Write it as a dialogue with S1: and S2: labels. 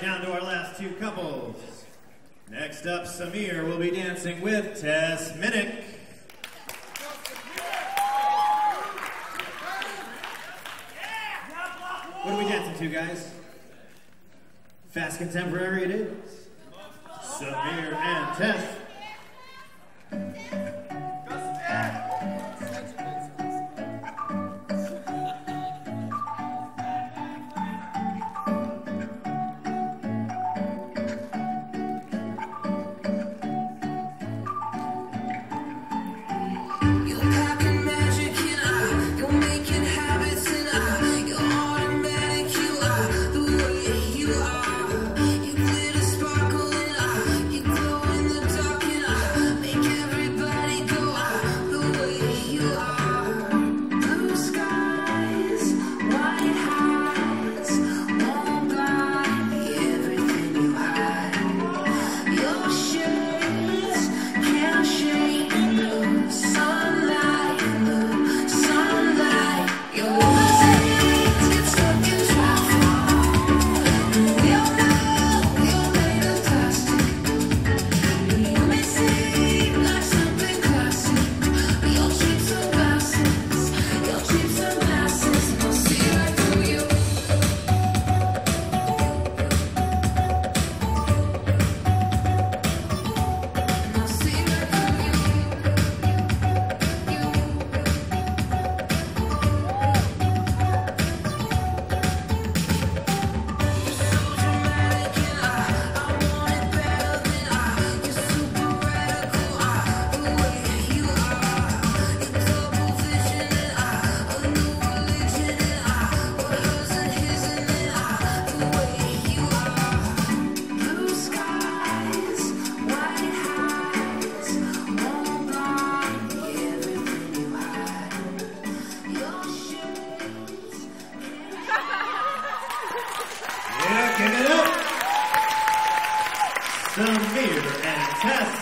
S1: down to our last two couples. Next up, Samir will be dancing with Tess Minnick. What are we dancing to, guys? Fast Contemporary it is. Samir and Tess. Samir and Tess